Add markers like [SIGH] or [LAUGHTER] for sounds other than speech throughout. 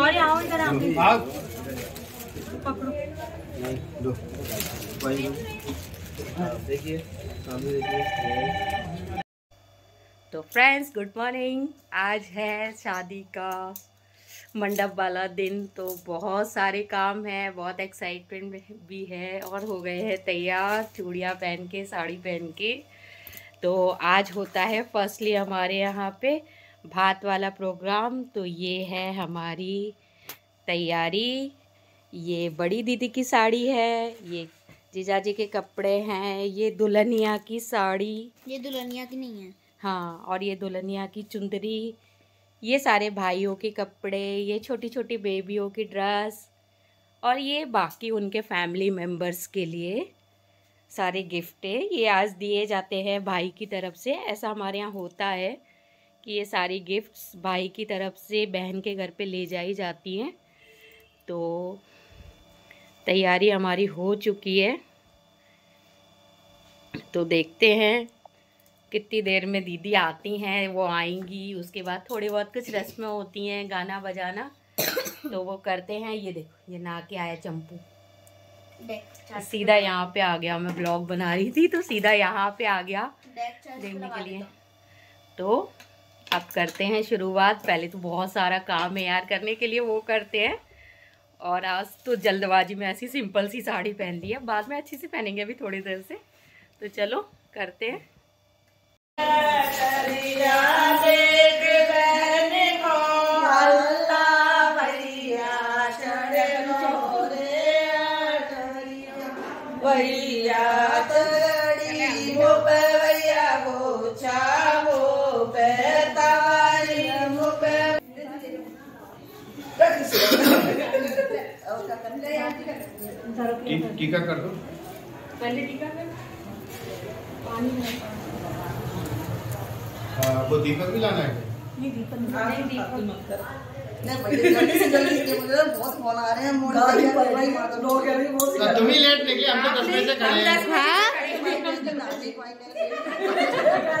Sorry आओ इधर आओ। पकड़ो। नहीं। दो वही देखिए सामने देखिए तो फ्रेंड्स गुड मॉर्निंग आज है शादी का मंडप वाला दिन तो बहुत सारे काम हैं बहुत एक्साइटमेंट भी है और हो गए हैं तैयार चूड़ियाँ पहन के साड़ी पहन के। तो आज होता है फर्स्टली हमारे यहाँ पे भात वाला प्रोग्राम तो ये है हमारी तैयारी। ये बड़ी दीदी की साड़ी है ये जीजाजी के कपड़े हैं ये दुल्हनिया की साड़ी। ये दुल्हनिया की नहीं है। हाँ और ये दुल्हनिया की चुंदरी ये सारे भाइयों के कपड़े ये छोटी छोटी बेबियों की ड्रेस और ये बाकी उनके फैमिली मेंबर्स के लिए सारे गिफ्ट ये आज दिए जाते हैं भाई की तरफ़ से ऐसा हमारे यहाँ होता है। कि ये सारी गिफ्ट्स भाई की तरफ़ से बहन के घर पे ले जाई जाती हैं। तो तैयारी हमारी हो चुकी है। तो देखते हैं कितनी देर में दीदी आती हैं वो आएँगी उसके बाद थोड़ी बहुत कुछ रस्में होती हैं गाना बजाना। तो वो करते हैं ये देखो ये ना के आया चंपू। सीधा यहाँ पे आ गया मैं ब्लॉग बना रही थी तो सीधा यहाँ पे आ गया देखने के लिए। तो अब करते हैं शुरुआत। पहले तो बहुत सारा काम है यार करने के लिए, वो करते हैं। और आज तो जल्दबाजी में ऐसी सिंपल सी साड़ी पहन ली है। बाद में अच्छी सी पहनेंगे अभी थोड़ी देर से। तो चलो, करते हैं। टीका कर दो। पहले टीका कर। पानी में। हाँ, वो दीपक भी लाना है? नहीं दीपक नहीं। दीपक मत कर। हैं हैं तो तुम ही लेट निकले हम तो से खड़े हैं।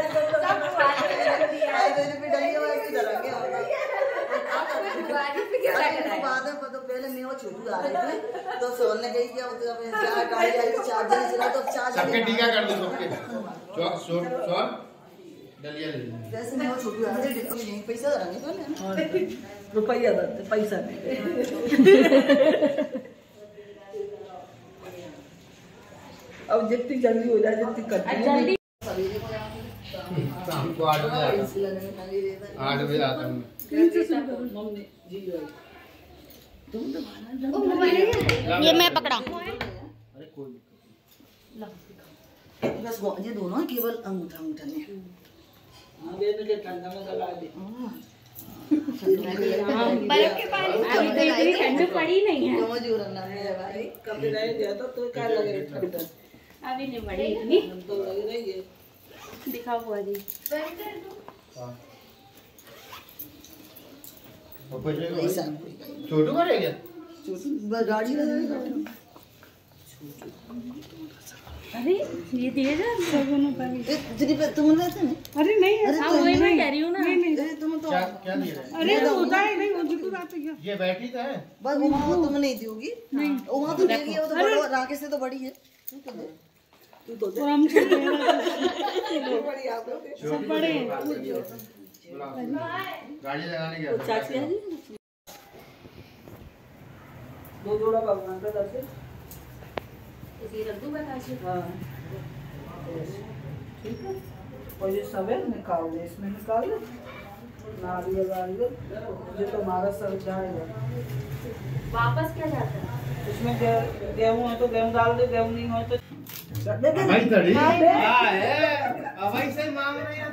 [LAUGHS] [LAUGHS] [LAUGHS] पहले मैं वो छोटू आ रही थी तो सोन ने कही क्या होता चार गाड़ी आई थी चार्जर चला तो चार्ज सबके टीका कर दो सबके। चौक सोर सोर डलिया ले लो। वैसे मैं वो छोटू आ रही थी अब यहीं पैसा रहेंगे पहले रुपया दे पैसा नहीं। अब जितनी जल्दी हो जाए जितनी करती जल्दी। शाम को आठ बजे आता हूँ। आठ बजे आता हूँ ये मैं पकड़ा। अरे कोई दिक्कत बस ये दोनों केवल अंगूठा अंगूठा हाँ में बर्फ़ के पानी तो ठंड पड़ी नहीं। है समझ हो रहा है भाई कभी नहीं दिया तो तो क्या लगे ठंडा अभी नहीं पड़ी इतनी। तो लग रही है दिखाओ बुआ जी। नहीं हाँ वो पैसे को- पैसा कोई का ही छोटू का रह छोटू गाड़ी अरे ये दिए जा दोनों का तेरी पे तुम रहते ना अरे नहीं अरे हाँ तो वही मैं कह रही हूँ ना। अरे तुम तो क्या क्या दिया है? अरे तो होता है नहीं वो बात है ये बैठी तो है। बस वो वहाँ तुम नहीं। दोगी वहाँ तो देगी वो तो बड़ा राकेश से तो बड़ी है। तू तो और हम छोटे हैं। बड़ी आप लोग सब बड़े हैं। गाड़ी लगाने गया था। चाची है दो जोड़ा भगवान का दर्शन। हाँ। ठीक है। और ये सब है निकाल दे इसमें निकाल दे। नारियल वारियल ये तुम्हारा सब जाएगा वापस क्या जाता है? इसमें गेहूँ है तो गेहूँ डाल दे गेहूँ नहीं हो तो भाई तड़ी? हाँ है। अब भाई से मांग रही है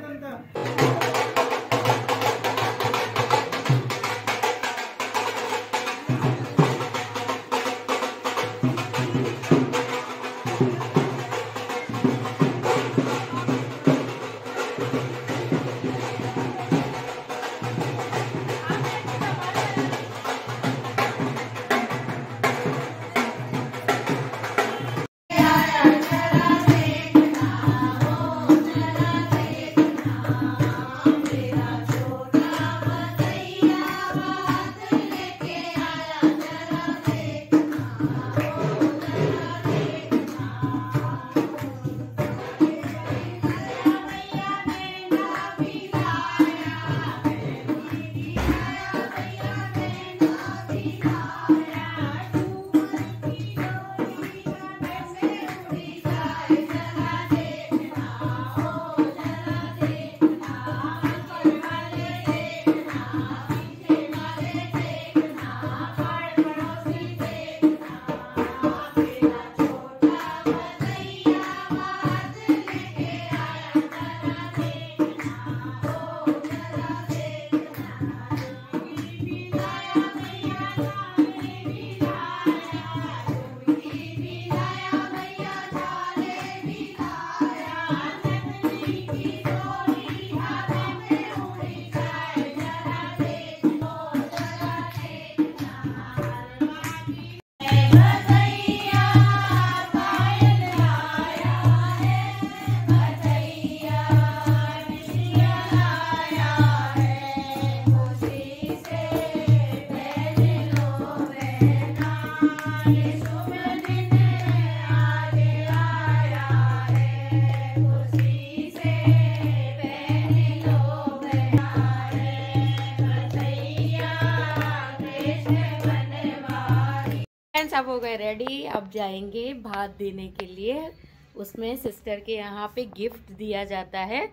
हो गए रेडी अब जाएँगे भात देने के लिए। उसमें सिस्टर के यहाँ पे गिफ्ट दिया जाता है।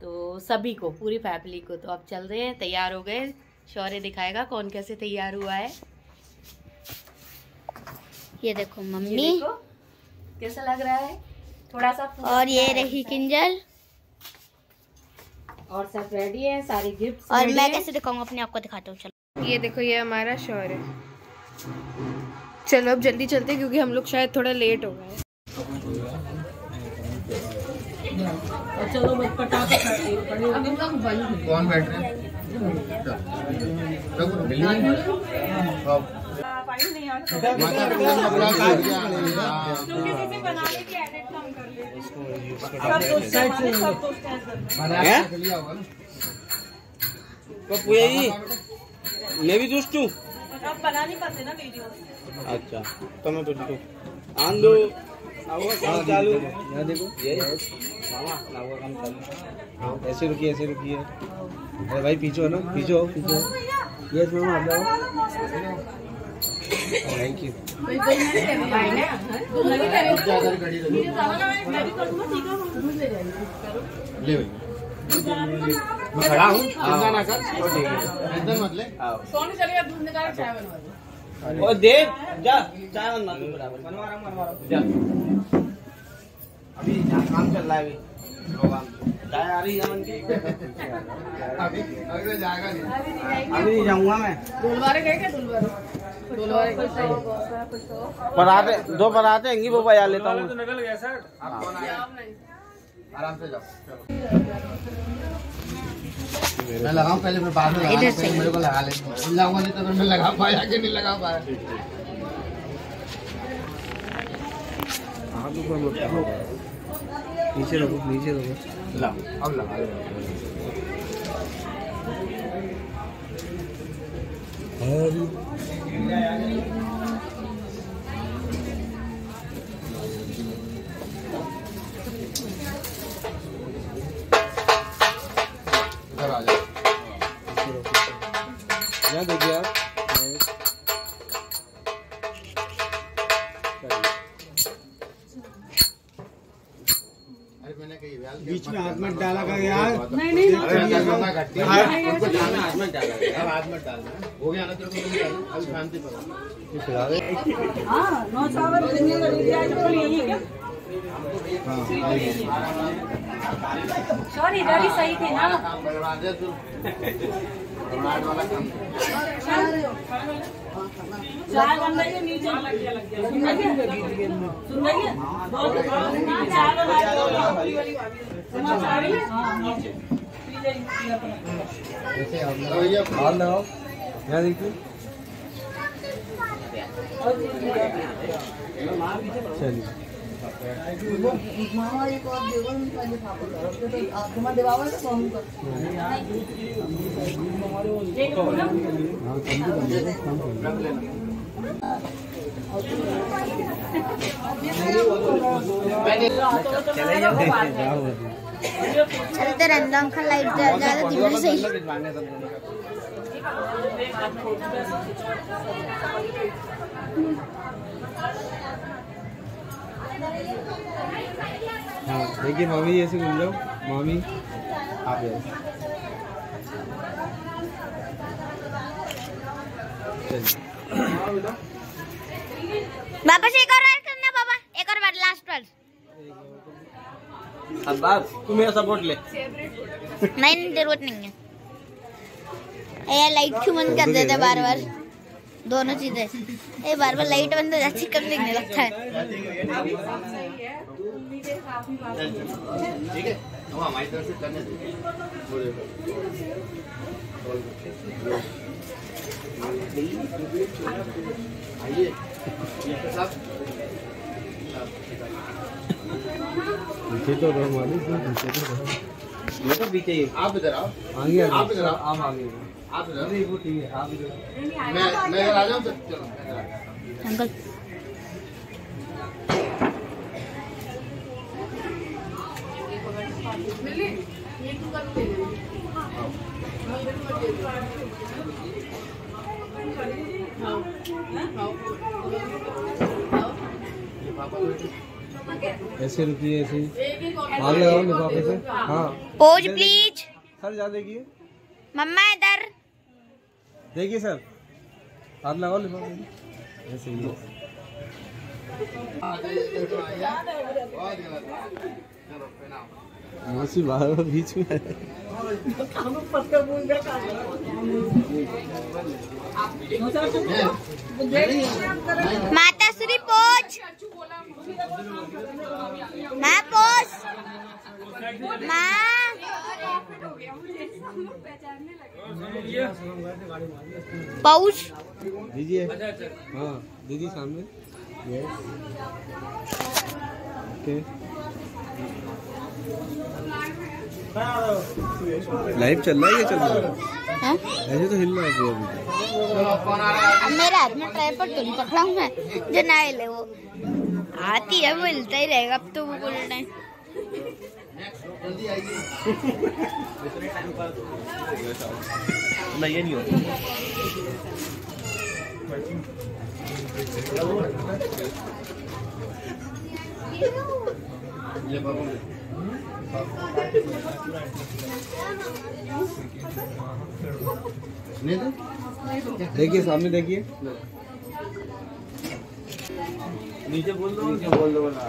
तो सभी को पूरी फैमिली को। तो अब चल रहे हैं तैयार हो गए। शौर्य दिखाएगा कौन कैसे तैयार हुआ है। ये देखो ये मम्मी। देखो, कैसा लग रहा है? थोड़ा सा और ये रही किंजल। और सब रेडी है सारे गिफ्ट और मैं कैसे दिखाऊँगा? अपने आप को दिखाता हूँ चलो। ये देखो ये हमारा शोर है चलो अब जल्दी चलते क्योंकि हम लोग शायद थोड़ा लेट हो गए चलो कौन बैठ रहे हैं। पप्पू मैं भी दुष्ट हूँ। अब बना नहीं पाते ना वीडियो अच्छा। तो मैं दुष्ट हूँ आंदो। नावा काम चालू। यहाँ देखो। ये मामा नावा काम चालू। ऐसे रुकिए ऐसे रुकिए अरे भाई पीछे हो ना पीछे हो पीछे हो। यस मामा आप जाओ थैंक यू ज़्यादा गाड़ी लगी ले भाई। मैं खड़ा हूँ। चिंता ना कर। ठीक है। एकदम मत ले और देव जा चाय बनवा दो बराबर बनवा रहा हूँ बनवा रहा हूँ। जा। अभी काम चल रहा है अभी। चाय आ रही है मन की। अभी अभी तो जाएगा नहीं। अभी नहीं जाऊँगा मैं। पराठे दो पराठे हैंगी वो बजा लेता हूँ। आप कौन आए? आराम से जाओ। चलो। मैं लगाऊँ पहले फिर बाद में लगाना पहले मेरे को लगा ले लगाऊँगा नहीं तो मैं लगा पाया कि नहीं लगा पाया। नीचे रखो नीचे रखो। ला अब लगा ले इधर सॉरी ही सही थे ना काम करवा दे तू घबराहट वाला काम चाय बन रही है? नीचे सुन रही है? सुन रही है बहुत चाय बना रही है। समझ आ रही है? हाँ नीचे। जैसे भैया हाथ लगाओ यहाँ देखिए से तो सोनू का लाइट ज़्यादा धीमे से ही हाँ देखिए मामी ऐसे घूम जाओ। मामी आप जाओ। वापस एक और बार करना बाबा। एक और बार लास्ट बार अब बात तू मेरा सपोर्ट ले। नहीं नहीं ज़रूरत नहीं है। यार लाइट क्यों बंद कर देते बार बार? दोनों चीज़ें। ए बार बार लाइट बंद हो जाती कब दिखने लगता है? है ये तो तो ये तो पीछे ही आप इधर आओ। आगे आप इधर आओ। आप आगे। आप इधर। नहीं वो ठीक है आप मैं मैं आ जाऊँ तो चलो मैं इधर आ जाता हूँ। अंकल। ऐसे रुकिए ऐसे। हाथ लगाओ लिफाफे से। हाँ। पोज प्लीज़ सर जा देखिए। मम्मा इधर। देखिए सर हाथ लगाओ लिफाफे। ऐसे ही। मौसी बाहर बीच में। माता श्री माँ पाउच दीजिए हाँ। दीदी सामने। ओके लाइव चल रहा है ये चल रहा है? हाँ? ऐसे तो हिल रहा है पूरा अभी मेरे हाथ में ट्राइपॉड तो नहीं पकड़ा हूँ मैं जो ना ले वो। आती है वो हिलता ही रहेगा अब तो वो बोलना है। नहीं ये नहीं होता देखिए सामने देखिए। नीचे बोल दो नीचे बोल दो बना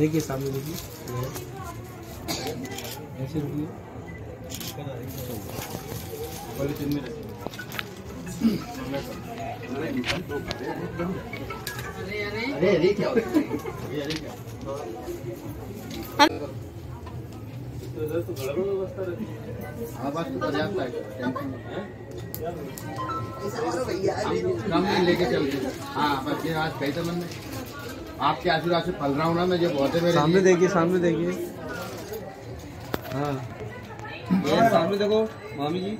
देखिए सामने देखिए। ऐसे रुकिए। पॉलिथीन में अरे अरे क्या है अरे अरे क्या हाँ बस तो पर्याप्त है टेंशन कम लेके चलते। हाँ बस ये आज कही था मैंने आपके आशीर्वाद से पल रहा हूँ ना मैं ये बहुत है सामने। देखिए सामने देखिए। हाँ। सामने देखो मामी जी।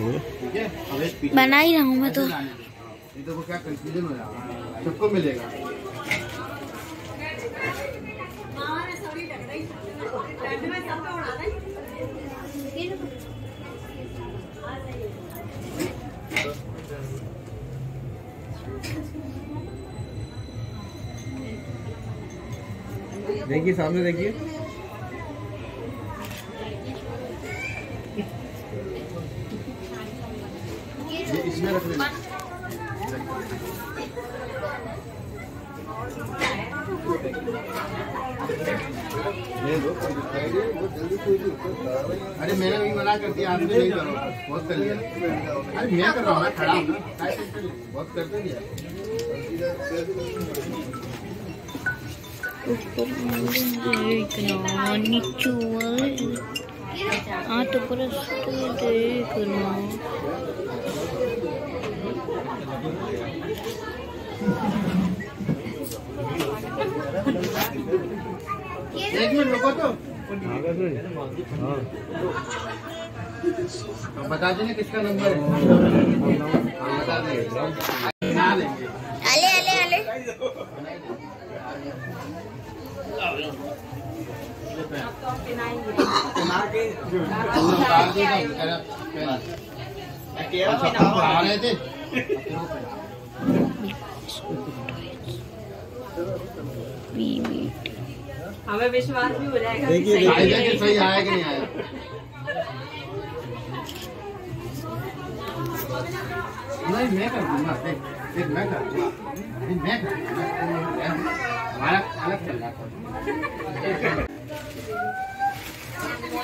है बना ही रहा हूँ मैं तो। नहीं तो क्या कंफ्यूजन हो जाएगा सबको मिलेगा। देखिए सामने देखिए। ये इसमें रख लेना। अरे मैंने भी मना कर दिया आपने नहीं करो। बहुत कर लिया। अरे मैं कर रहा हूँ खड़ा बहुत करते दिया। देखना निचुअल हाँ तो परस्त देखना एक मिनट रुको तो। हाँ। तो बता देना किसका नंबर है। हाँ, बता देंगे अले अले अले उतार दो तो मेरा पहला। अच्छा, तुम पढ़ा रहे थे हमें विश्वास भी हो जाएगा देखिए, सही। कि आया कि नहीं आया? नहीं मैं कर दूँगा। देख देख मैं कर दूँगा। मैं कर दूँगा। हमारा अलग चल रहा था।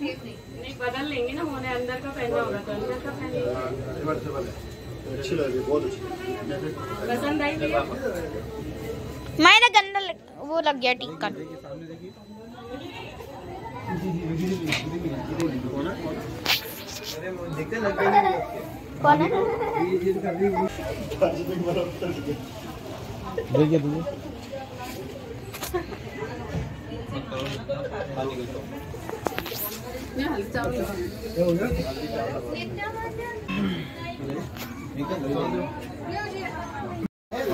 नहीं। बदल लेंगे ना उन्होंने अंदर का पहनना होगा तो अंदर का पहन अच्छी लग। रही बहुत अच्छी पसंद आई भैया? मैंने गंदा लग, वो लग गया टिक्का कौन है? देखिए [LAUGHS] देखिए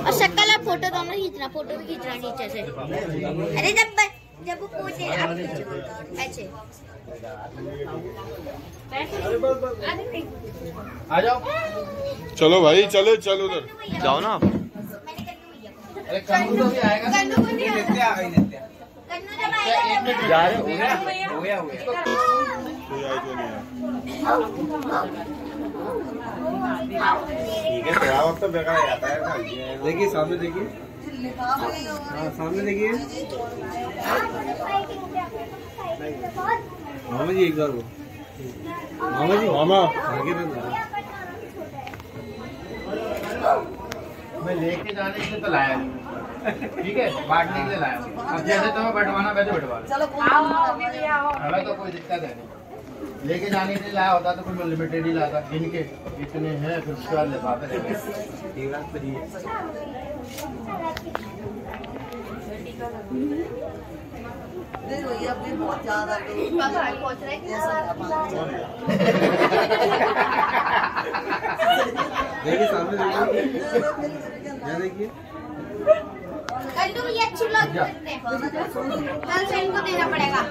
और शक्ल और फ़ोटो दोनों खींचना फ़ोटो भी खींचना नीचे से। अरे जब जब वो पूछे आप खींचो ऐसे आ जाओ। चलो भाई चलो चलो उधर। जाओ ना आप अरे कन्नू तो भी आएगा जा रहे हो गया हो गया हो गया ठीक है वक्त जाता है देखिए सामने देखिए सामने देखिए मामा जी एक बार वो मामा जी मामा मैं लेके जाने लिए तो लाया नहीं। ठीक है बांटने के लिए लाया। अब जैसे तुम्हें बंटवाना वैसे बंटवा लो। चलो हमें तो कोई दिक्कत है नहीं। लेके जाने के लिए लाया होता तो कुछ लिमिटेड ही लाता गिन के इतने हैं फिर उसके बाद ले पाते देखो ये अभी बहुत ज़्यादा तो [LAUGHS] ऐसा देखिए सामने देखिए। [LAUGHS] [LAUGHS] यहाँ देखिए ये अच्छी लग रहे हैं कल से इनको देना पड़ेगा।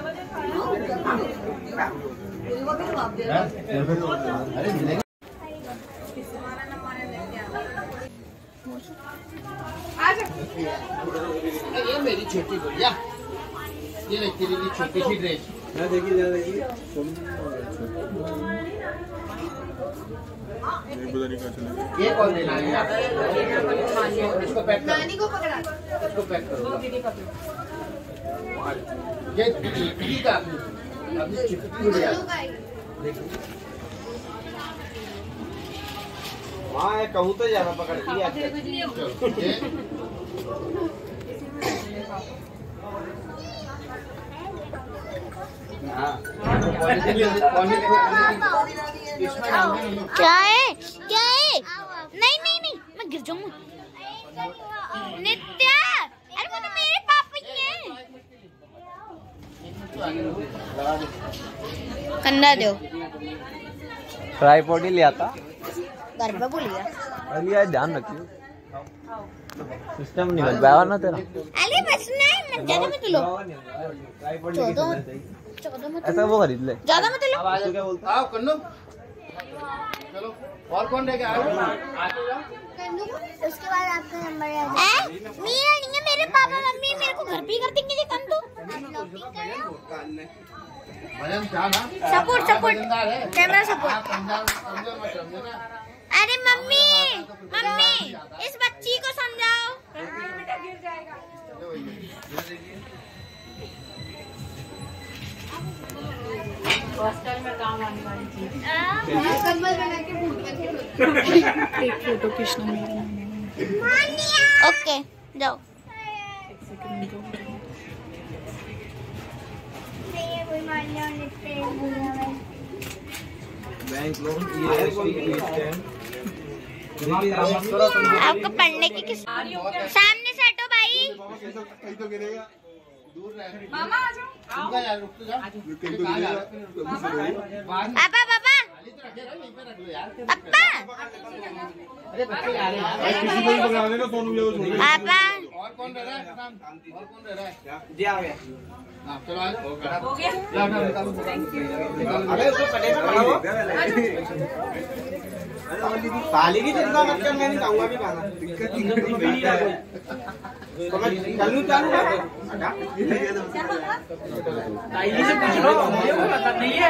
ये मेरी छोटी गुड़िया। ये ले तेरी लिए छोटी सी ड्रेस देखिए देखिए नहीं पता नहीं कहाँ चले ये कौन देना है? इसको- नानी को पकड़ा। इसको पैक करो। ये चिपकी का अभी चिपकी हो गुड़िया वहाँ एक कबूतर ज़्यादा पकड़ लिया। ये। हाँ। देंगे। क्या है? क्या है? नहीं नहीं नहीं मैं गिर जाऊँगा नित्या अरे वो तो मेरे पापा ही हैं कंधा दो। ट्राईपॉड ही ले आता। घर पे भूल गया। अरे यार ध्यान रखियो। सिस्टम नहीं बन पाया ना तेरा। अरे बस नहीं मैं ज़्यादा मत लो। ट्राईपॉड चौदह चौदह मत ऐसा वो खरीद ले। ज़्यादा मत लो। अब। आओ कन्नू। चलो और कौन रहेगा आओ आगे जाओ। उसके बाद आपका नंबर है मेरा नहीं है? मेरे पापा मम्मी मेरे को घर पे ही कर देंगे ये काम तो। Support support. Camera support. अरे मम्मी मम्मी इस बच्ची को समझाओ। हॉस्टल में काम आने वाली चीज़ एक फ़ोटो खींचना मेरा ओके जाओ। बैंक लोन आपको पढ़ने की किस सामने से हटो भाई। मामा आ जाओ। पापा पापा। तो पापा। आ हैं पापा। और कौन रह रहा है और कौन रह रहा है? जी आ गया। हाँ, चलो आज। हो गया। हो गया। अरे उसको कटे से हो की चिंता मत कर मैं नहीं खाऊँगा भी खाना। तो मैं कर लूँ चालू हटा। ताई से पूछ लो। मुझे पता नहीं है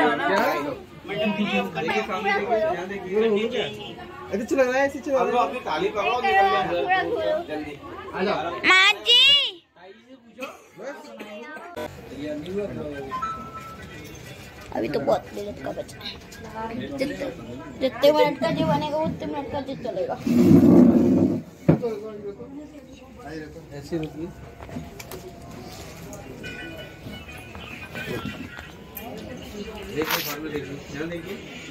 ऐसे चल रहा है ऐसे चल। रहा है अपनी ताली पकड़ो निकल जाए जल्दी। आ जाओ माँ जी अभी तो बहुत मिनट का बचा है। जितने मिनट का जो बनेगा, उतने मिनट का जो चलेगा ऐसे रुकिए सामने देखिए ध्यान देखिए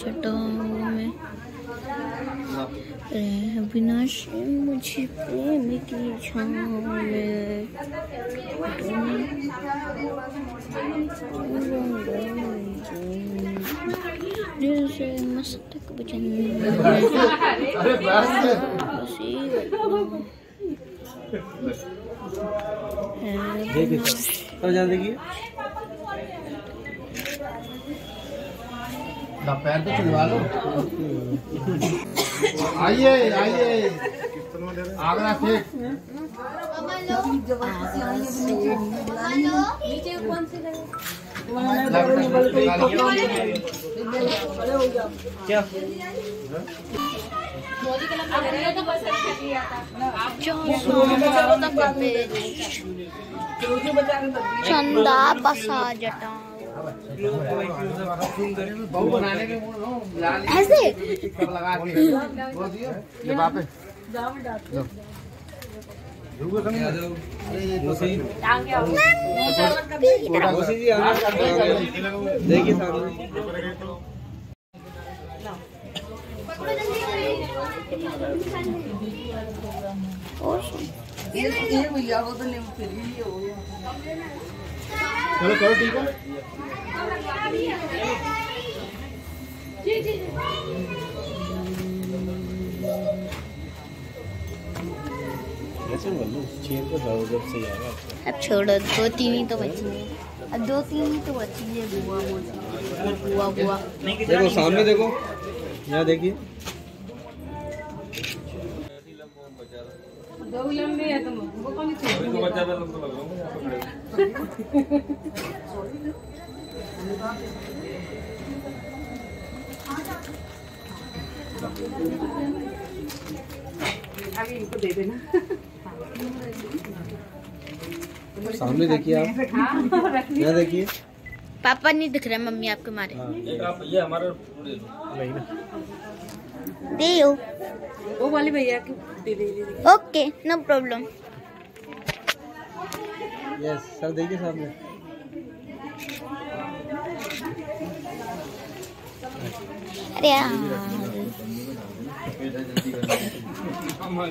जटाओं में। विनाशी मुझे प्रेम की छाँव में दिल मस्तक बचन बस देखिए। ना पैर तो चलवा लो। आइए आइए। आगरा से। चंदा बसा जटा। हो ऐसे? सब लगा के वो दियो ये बापे देखिए सामने ये ये भैया वो तो नहीं फिर भी ये हो गया। चलो करो ठीक है। अब छोड़ो दो तीन ही तो बची है। अब दो तीन ही तो बची है बुआ बुआ बुआ। देखो सामने देखो। यहाँ देखिए। दो लंबे है तुम वो कौन सी अभी इनको दे देना सामने देखिए आप। यहाँ देखिए। पापा नहीं दिख रहे मम्मी आपके मारे। दे दो वो वाली भैया की। Okay no problem yes sir देखिए सामने। अरे यार।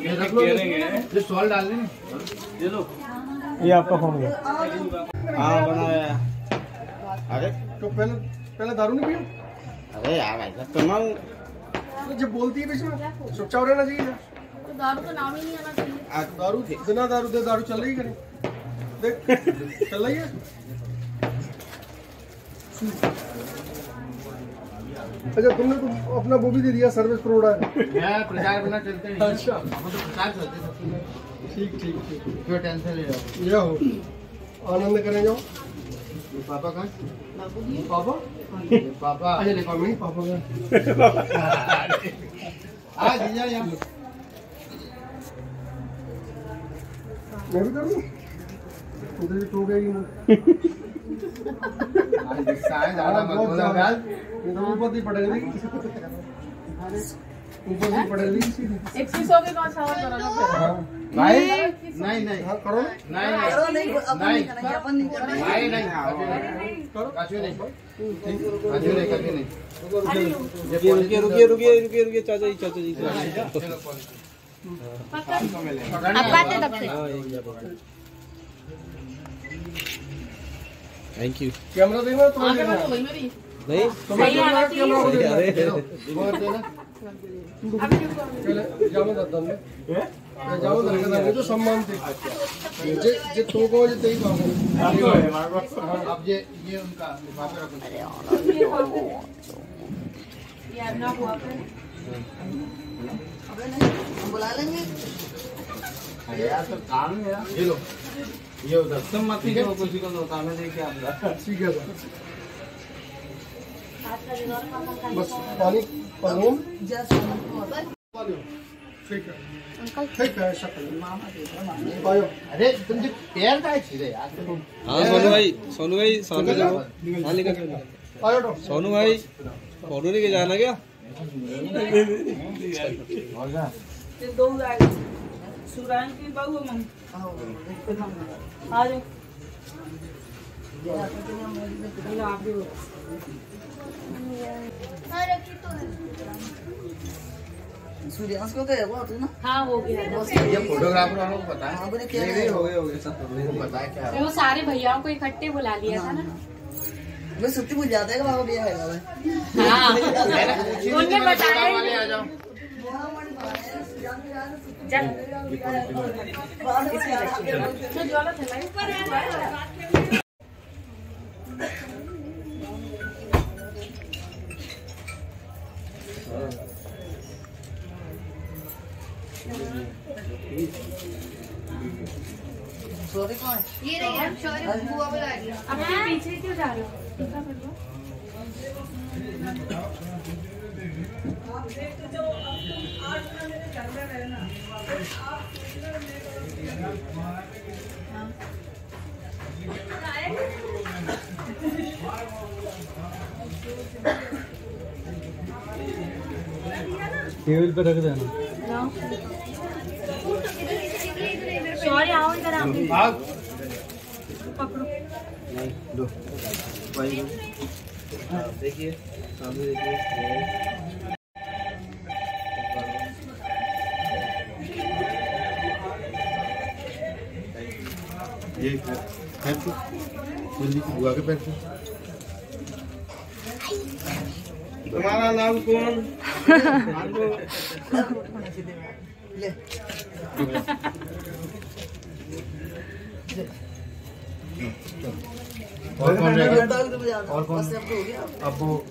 ये लो ये सॉल्ट डाल देना ये आपका फ़ोन है हाँ। बनाया अरे तो पहले पहले दारू नहीं पियो? अरे यार ऐसा सुनो तो जब बोलती है बीच में चुपचाप रहना चाहिए। तो दारू का नाम ही नहीं आना चाहिए। आज दारू थी दारू दे दारू चल रही करें देख चल रही है? अच्छा तुमने तो अपना वो भी दे दिया सर्विस प्रोवाइडर मैं प्रचार करना चलते नहीं अच्छा। हम तो प्रचार पहले। ठीक ठीक ठीक। क्यों टेंशन ले रहे ये हो। आनंद करें जाओ। पापा कहाँ पापा? पापा। अच्छा पापा का आ जीजा यहाँ मैं भी करूँ उधर भी टो गई है तो ऊपर ही पटक दी ऊपर से पड़ेगी सीधी एक शीशो के कौन सा और करो हाँ भाई नहीं नहीं हाँ करो नहीं नहीं करो नहीं नहीं अपन नहीं करेंगे नहीं नहीं कछु नहीं कछु नहीं कछु नहीं रुकिए रुकिए रुकिए रुकिए रुकिए रुकिए चाचा जी चाचा जी हाँ थैंक यू कैमरा वही मेरी। नहीं। ने ने तो सम्मान थे। जे जे तो को जे तेई बाबू अब ये ये उनका लिफाफे रखो। ये अपना हुआ अबे नहीं बुला लेंगे। यार तो काम है मेरा ये लो। ये उधर। तुम मत ही करो किसी को होता मैं देख आऊँगा। ठीक है सर बस पानी पानी ठीक है। ठीक है ऐसा करो। आयो अरे तुम जो पैर का छिरे यार। तुम हाँ सोनू भाई सोनू भाई सामने जाओ। हाँ सोनू भाई फ़ोटो लेके जाना क्या? दो सुरान की बहू है आ जाओ आप भी सूर्यांश को कहे हुआ तू ना हाँ हो गया ये फोटोग्राफर वालों को पता है हाँ बोले क्या नहीं, है हो गए हो गए सब पता है क्या वो सारे भैयाओं को इकट्ठे बुला लिया था ना मैं सुट्टी भूल जाता है कि बाबा बिया है। हाँ। उनने बताया वाले आ जाओ तो सॉरी कौन है ये रही शौर्य। बुआ बुला रही है। अब पीछे क्यों जा रहे हो? टेबल पे रख देना। शौर्य आओ इधर आओ भाग नहीं दो। देखिए सामने देखिए ये। जल्दी से बुआ के तुम्हारा नाम कौन? ले। [LAUGHS] और कौन रहेगा? और कौन और कौन? अब तो हो गया। अब वो